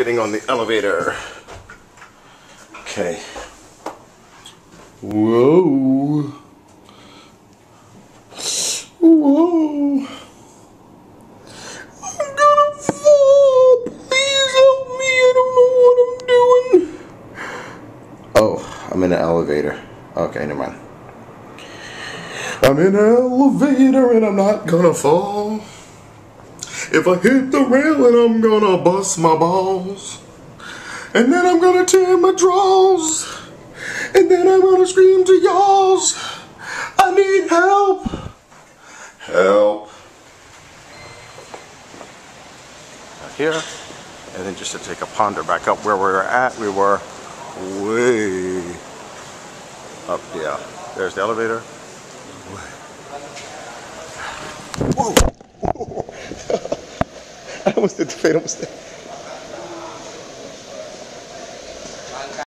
getting on the elevator. Okay. Whoa. Whoa. I'm gonna fall. Please help me. I don't know what I'm doing. Oh, I'm in an elevator. Okay, never mind. I'm in an elevator and I'm not gonna fall. If I hit the railing, I'm gonna bust my balls. And then I'm gonna tear my drawers. And then I'm gonna scream to y'alls. I need help. Help. Out here. And then just to take a ponder back up where we were at, we were way up. there. There's the elevator. Whoa. Musste, du fährst, musste.